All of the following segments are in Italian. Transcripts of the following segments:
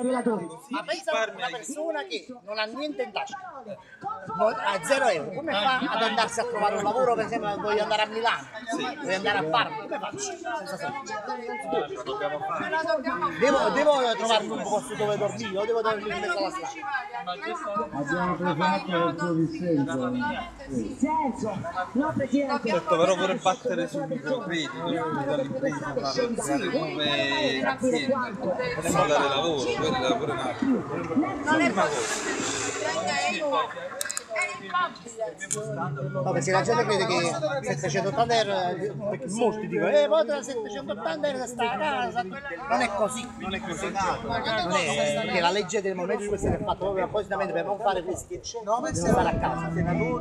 Grazie relatori. Ma pensa a una persona che non ha niente in tasca, ha zero euro, come fa ad andarsi a trovare un lavoro, per esempio voglio andare a Milano, voglio andare a Parma, come faccio? Devo, devo trovarmi un posto dove dormire, o devo dormire in mezzo alla strada. Abbiamo telefonato al tuo Vincenzo. Senso, no Presidente. Certo, però pure battere sul microcredito, dall'impresa, come azienda, potremmo dare lavoro, quella è pure un'altra. Non è possibile. 30 euro è impabile. No, perché la gente crede che 780 euro, perché molti dicono, eh, poi da 780 euro sta a casa. Non è così, non è così. Non è, perché la legge del momento di questo è fatta proprio appositamente per non fare questi devono stare a casa.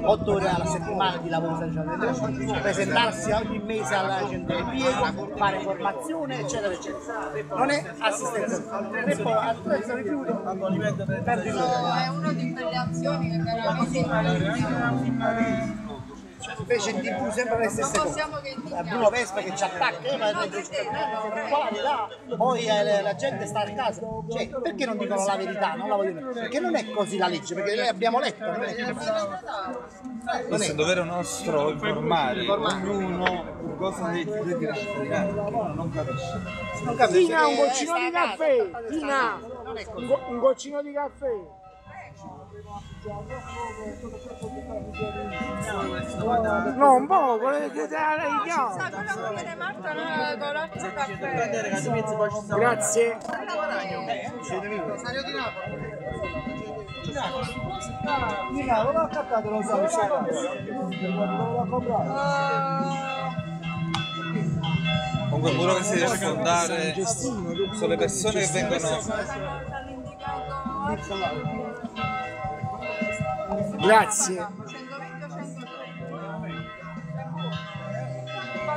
8 ore alla settimana di lavoro, diciamo, presentarsi ogni mese alla gente impiego, fare formazione, eccetera, eccetera. Non è assistenza. E poi attraverso il rifiuto perdi tutto. È una di quelle azioni che veramente Invece in tv sempre le stesse Non cose. La Bruno Vespa che ci attacca, ma è giusto, qua, di là. poi eh, la- gente sta a casa. Cioè, perché non dicono la verità? Non la vogliono dire? Perché non è così la legge, perché noi abbiamo letto. Non è, non Questo è il dovere nostro informare ognuno cosa decide di rassegnare, non capisce. Non capisce Tina, un goccino di caffè. Tina, un goccino di caffè. No, un po', volete che te la richiamo. Sa, quello che viene Marta no, con l'altro caffè. Grazie. Io non l'ho accattato, lo so, l'ho comprato. Comunque quello che si deve fondare sono le persone che vengono Grazie.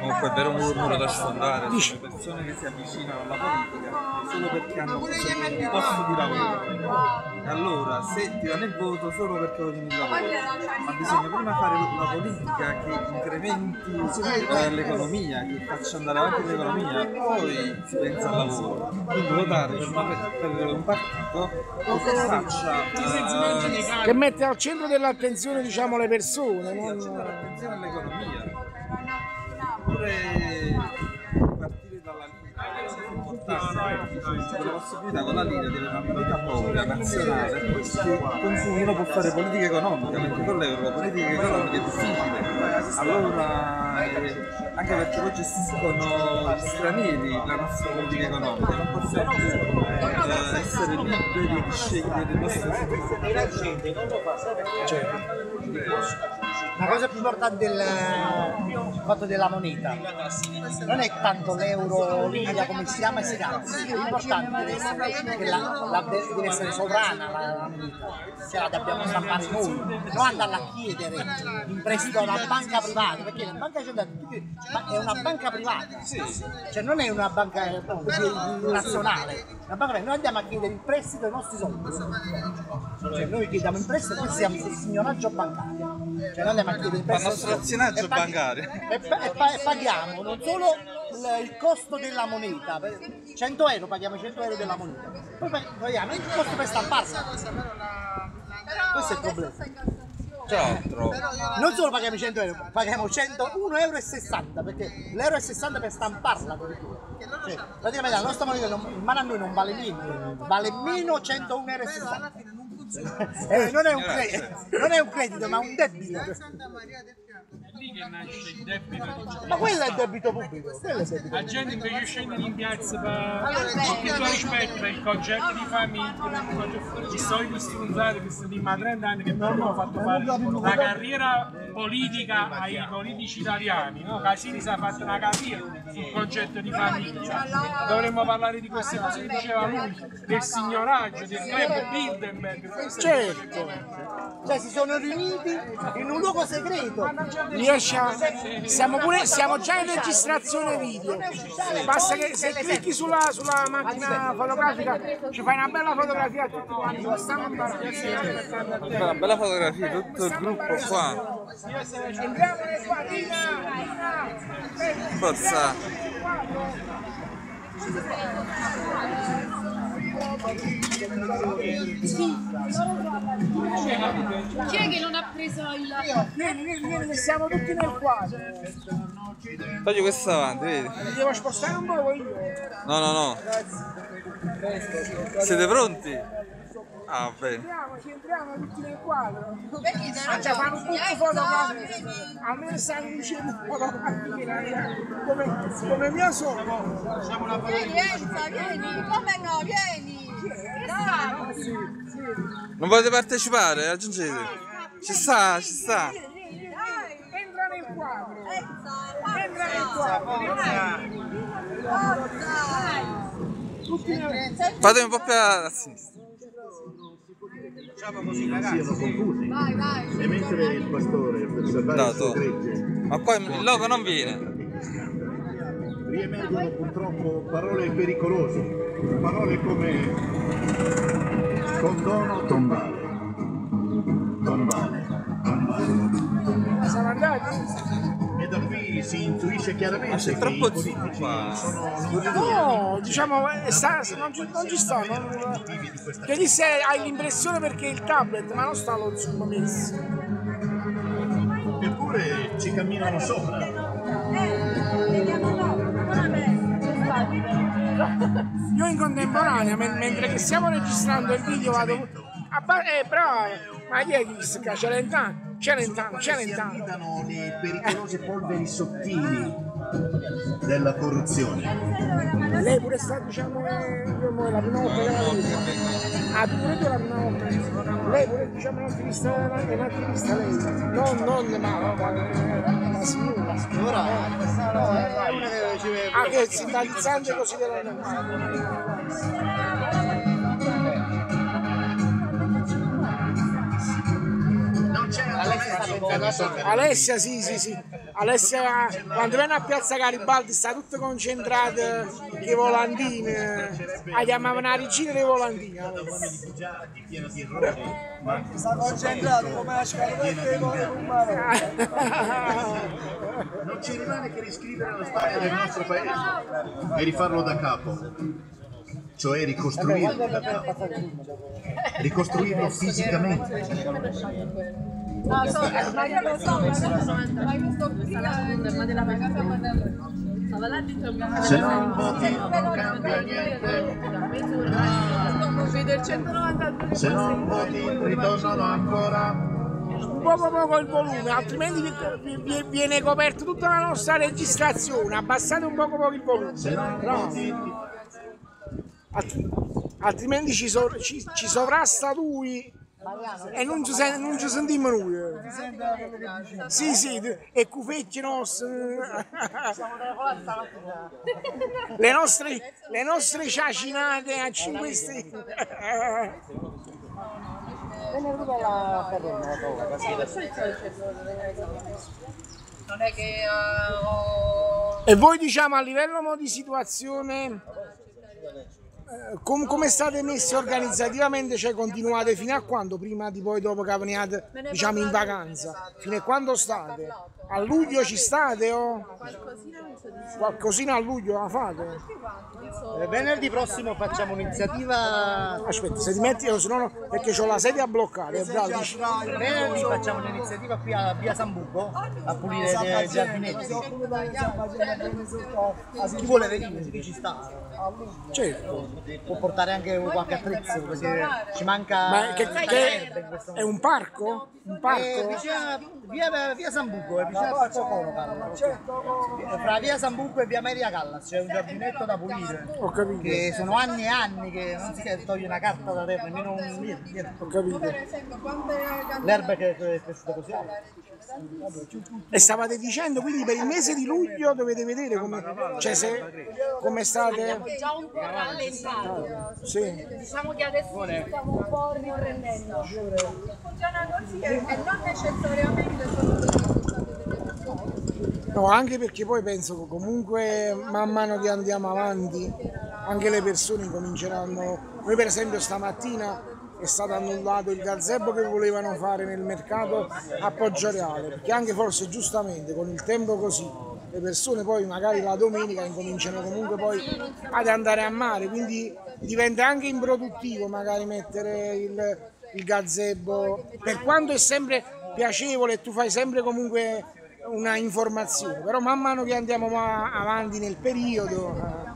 Comunque è vero un muro da sfondare sono le persone che si avvicinano alla politica solo perché hanno bisogno di un posto di lavoro. E allora se ti danno il voto solo perché vogliono il lavoro, ma bisogna prima fare una politica che incrementi l'economia, che faccia andare avanti l'economia, poi si pensa al lavoro. Quindi votare per, una- per un partito che faccia eh, Che mette al centro dell'attenzione diciamo le persone. non- attenzione all'economia. Oppure partire dalla linea, è importante, con la possibilità con la linea di avere una moneta propria, nazionale, che- con cui uno può fare politica economica, perché con l'euro la politica economica è difficile. Allora, eh, anche perché poi gestiscono gli stranieri la nostra politica economica, non possiamo eh, essere liberi di scegliere il nostro futuro. La cosa più importante del fatto della moneta. Non è tanto l'euro lira come si chiama e si chiama, l'importante deve essere che la, la- deve essere sovrana la, la moneta, cioè la dobbiamo stampare noi, non andarla a chiedere in prestito a una banca privata, perché la banca centrale è una banca privata, cioè non è una banca eh, nazionale, una banca noi andiamo a chiedere il prestito ai nostri soldi, cioè noi chiediamo in prestito e poi siamo il signoraggio bancario, cioè andiamo a chiedere il e paghi- bancario. e, pa- e pa- e paghiamo non solo il, il costo della moneta, per 100 euro paghiamo 100 euro della moneta, poi pa- paghiamo il costo per stamparla. Questo è il problema. Non solo paghiamo i 100 euro, paghiamo 101,60 euro perché l'euro è 60 per stamparla addirittura. Cioè, praticamente la nostra moneta non- in mano a noi non vale niente, vale meno 101,60 euro. Eh, non, è un credito, non è un credito, ma un debito. Lì che nasce il debito di gente. Ma quello è il debito pubblico, La gente invece scende in piazza per con tutto rispetto per il concetto di famiglia, sono gli strunzati che sono di ma 30 anni che non hanno fatto fare una carriera politica ai politici italiani, no? Casini si è fatto una carriera sul concetto di famiglia. Dovremmo parlare di queste cose che diceva lui, del signoraggio, del club Bilderberg. Certo. Cioè si sono riuniti in un luogo segreto. Riesci a... siamo, pure, siamo già in registrazione video. Basta che se clicchi sulla, sulla macchina fotografica ci fai una bella fotografia a tutti quanti. Lo stiamo imparando. una bella fotografia, tutto il gruppo qua. Entriamone qua, Tina! Forza. Chi è che non ha preso il... Vieni, vieni, vieni, che siamo tutti nel quadro. Togli questa avanti, vedi? Devo spostare un po' io. No, no, no. Siete pronti? Ah, bene. Entriamo, ci entriamo tutti nel quadro. Vedi, Ah, cioè, fanno un punto fotografico. Almeno stanno dicendo fotografiche come, come mio sogno. Vieni Enza, vieni! Come no, vieni! Dai! Non volete partecipare? Aggiungete. Ci sta, ci sta. Entra nel quadro. Entra nel quadro. Tutti nel Fatemi un po' più a sinistra. Siano confusi. Vai, vai! E mentre il pastore, per salvare il suo Dato. gregge, Ma poi il logo non viene. riemergono purtroppo parole pericolose, parole come condono tombale, tombale, tombale. Siamo andati? Si intuisce chiaramente Ma che troppo zuppa. No, diciamo, eh, sta, non, ci, non ci sta. Non, che lì se hai l'impressione perché il tablet, ma non sta lo zoom messo. Eppure ci camminano sopra. Io in contemporanea, men- mentre che stiamo registrando il video, vado. A eh, bravo! Ma chi è che si c'è Celentano? Celentano, Si annidano le pericolose polveri sottili della corruzione. Lei pure sta, diciamo, eh, io la prima volta che la vedo. Ah, pure tu la prima volta. Lei pure, diciamo, è un'attivista, è un'attivista lei. Non, non, ma, ma, ma signora. Ora, no, è una che ci Ah, che è simpatizzante così della Non Alessia, sì, sì, sì. Alessia, quando viene a Piazza Garibaldi sta tutta concentrata che volantini. La chiamavano la regina dei volantini. Sta concentrato come la scarpetta di non ci rimane che riscrivere la storia del nostro paese e rifarlo da capo. Cioè ricostruirlo da capo. Ricostruirlo fisicamente. No, so, ma io lo so, ma no, ma io sto qui all'interno della mia casa Stava là dentro Se non voti non cambia niente. Vedo il 192 Se non voti ritornano ancora. Poco poco il volume, altrimenti vi- vi- viene coperta tutta la nostra registrazione. Abbassate un poco poco il volume. Se non No. altrimenti ci, so- ci- ci sovrasta lui e non ci, sen- non ci sentiamo noi. Sì, sì, e cufecchi nostri. Le nostre, le nostre ciacinate a 5 stelle. Non è che eh. E voi diciamo a livello di situazione eh, com- come state messi organizzativamente? Cioè continuate fino a quando? Prima di poi dopo che veniate diciamo in vacanza? Fino a quando state? A luglio ci state o? Qualcosina a luglio la fate? Eh, Venerdì prossimo facciamo un'iniziativa. Aspetta, se ti metti io, no, perché ho la sedia bloccata. è bravo, dici- Venerdì facciamo un'iniziativa qui a via San Buco a pulire i giardinetti. Chi vuole venire, chi ci sta, Certo. può portare anche qualche attrezzo perché ci manca. Ma che, che- è un parco? Un Eh, parco? vicino- via, via San Buco, è vicino al Carlo. Fra via San Buco e via Maria Callas c'è un giardinetto da pulire. Ho capito, Che sono anni e anni che non si toglie una carta da terra, nemmeno un niente, ho capito. Per esempio, quante L'erba che è cresciuta così. E stavate dicendo quindi per il mese di luglio dovete vedere come, cioè se, come state. già un po' rallentato. Sì. Diciamo che adesso ci stiamo un po' riprendendo. Funziona così e e non necessariamente sono dei risultati delle persone. No, anche perché poi penso che comunque man mano che andiamo avanti anche le persone cominceranno. Noi per esempio stamattina è stato annullato il gazebo che volevano fare nel mercato a Poggioreale, perché anche forse giustamente con il tempo così le persone poi magari la domenica incominciano comunque poi ad andare a mare, quindi diventa anche improduttivo magari mettere il, il gazebo, per quanto è sempre piacevole e tu fai sempre comunque una informazione, però man mano che andiamo avanti nel periodo... eh,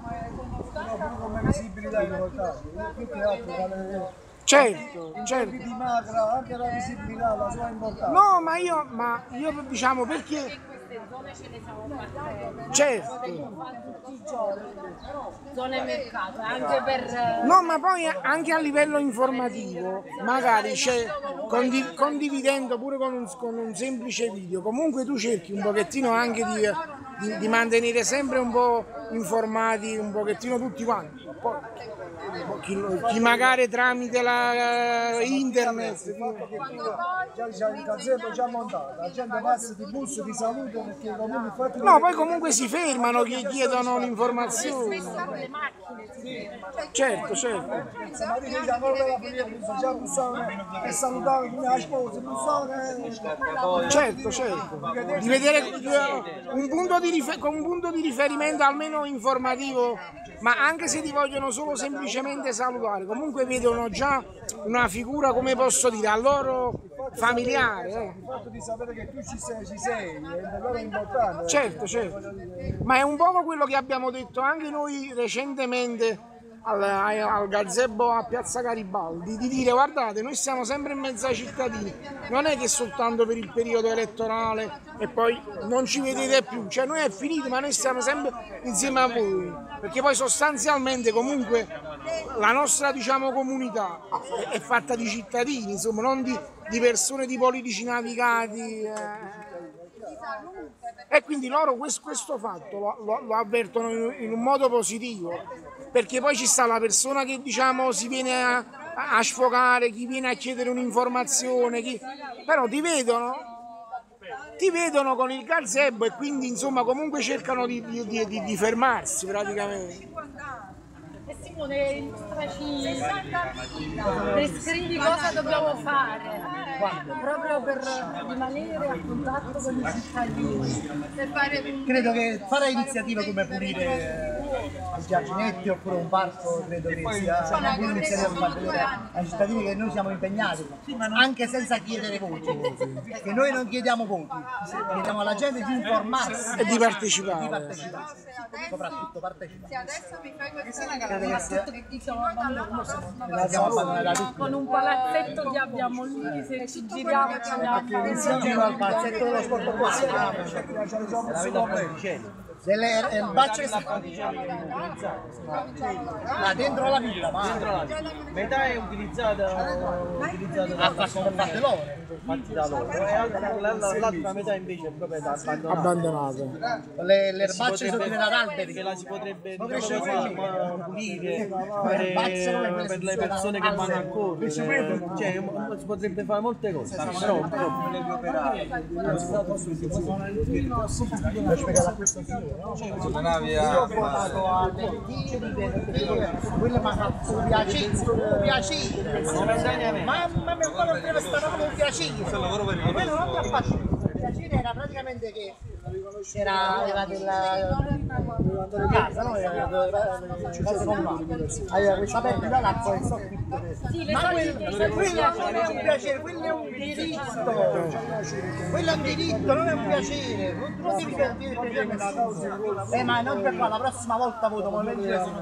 altro vale Certo, certo. di magra, anche la visibilità, la sua importanza. No, ma io, ma io diciamo perché... queste zone ce ne siamo fatte Certo. tutti i giorni, zone mercato, anche per... eh, No, ma poi anche a livello informativo, magari c'è, condi- condividendo pure con un, con un semplice video, comunque tu cerchi un pochettino anche di, di- di mantenere sempre un po' informati, un pochettino tutti quanti. Poi, chi, chi magari tramite la internet, Già c'è il gazebo già montato, la gente passa di bus, ti saluta perché comunque infatti no, poi comunque si fermano, chi chiedono l'informazione. Certo, certo. stamattina già non la pulire bus, già bussavano e salutavano come la sposa, bussavano Certo, certo. Di vedere un punto di, rifer- con un punto di riferimento almeno informativo, ma anche se ti vogliono solo semplicemente salutare, comunque vedono già una figura, come posso dire, a loro familiare. eh. il fatto di sapere che tu ci sei, ci sei, è importante. Certo, certo. Ma è un po' quello che abbiamo detto anche noi recentemente al, al gazebo a Piazza Garibaldi, di dire guardate, noi siamo sempre in mezzo ai cittadini, non è che soltanto per il periodo elettorale e poi non ci vedete più, cioè noi è finito, ma noi siamo sempre insieme a voi, perché poi sostanzialmente comunque la nostra diciamo comunità è, fatta di cittadini, insomma, non di, di persone, di politici navigati. eh. E quindi loro questo, questo fatto lo, lo- lo avvertono in, in un modo positivo, perché poi ci sta la persona che diciamo si viene a, a sfogare, chi viene a chiedere un'informazione, chi- però ti vedono, ti vedono con il gazebo e quindi insomma comunque cercano di, di- di- di- di fermarsi praticamente. E Simone, illustraci, descrivi cosa dobbiamo fare proprio per rimanere a contatto con i cittadini. Per fare Credo che fare iniziative come pulire eh, i giacinetti oppure un parco credo che sia una iniziativa per far vedere ai cittadini che noi siamo impegnati, anche senza chiedere voti, che noi non chiediamo voti, chiediamo alla gente di informarsi. E di partecipare. di partecipare, soprattutto partecipare. adesso mi fai questa che con un palazzetto che abbiamo lì, se ci giriamo ci al palazzetto dello sport delle erbacce che si là dentro la villa ma Metà è utilizzata, utilizzata a far sono fatte loro fatti da loro e altra- l'altra metà invece è proprio abbandonata. Le, Si erbacce sono ad alberi che la si potrebbe Non diciamo, pulire non per, le si persone che vanno a correre cioè si potrebbe fare molte cose però purtroppo Sulle navi a quello mi ha fatto piacere piacere. Mamma mia non deve stare proprio un piacere. Quello non mi ha fatto. Piacere era praticamente che era, era della casa no? della casa comunale aveva questa perdita d'acqua e so ma quello, non è un piacere quello è un diritto quello è un diritto non è un piacere non devi sentire piacere nessuno eh ma non per qua la prossima volta voto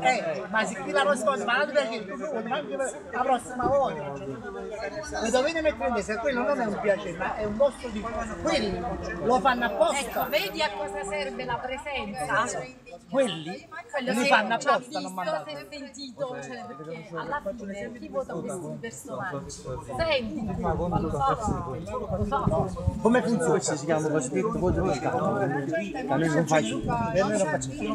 eh ma se qui la prossima volta ma non ti piace tu voti ma la prossima volta lo dovete mettere in testa quello non è un piacere ma è un vostro diritto quello lo fanno apposta vedi a cosa serve la presenza? quelli Quello li se fanno apposta non si è sentito, cioè, perché alla fine chi vota questi personaggi? Senti, come funziona? Questo si chiama cosiddetto voto di scambio che.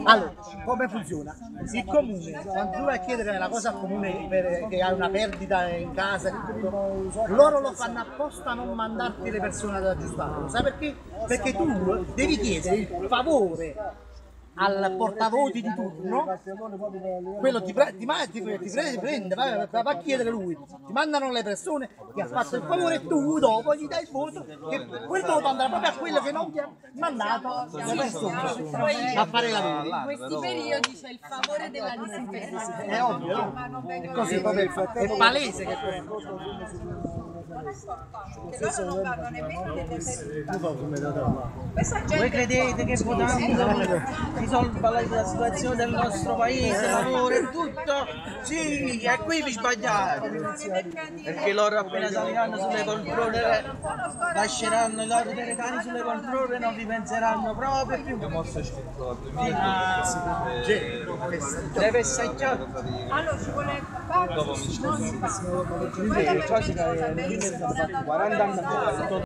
Allora, come funziona? Il comune, quando tu vai a chiedere una cosa al comune per- che hai una perdita in casa e tutto, loro lo fanno apposta a non mandarti le persone ad aggiustare. Sai perché? Perché tu devi chiedere il favore al portavoti di turno, quello ti, pre- ti, ti, ti pre- ti prende, va, va- a chiedere lui, ti mandano le persone che ha fatto il favore e tu dopo gli dai il voto, che quel voto andrà proprio a quello che non ti ha mandato le persone a fare la vita. questi periodi c'è il favore della disinfestazione. È ovvio, no? È così, è palese che è che loro non vanno nemmeno Questa gente Voi credete che votando risolva la, la situazione del nostro paese, lavoro e tutto? Sì, e qui vi sbagliate. Perché loro appena saliranno sulle poltrone, lasceranno i loro telecani sulle poltrone e non vi penseranno proprio più. Morse scritto al 2015 Deve essere chiaro. allora ci vuole pas. 40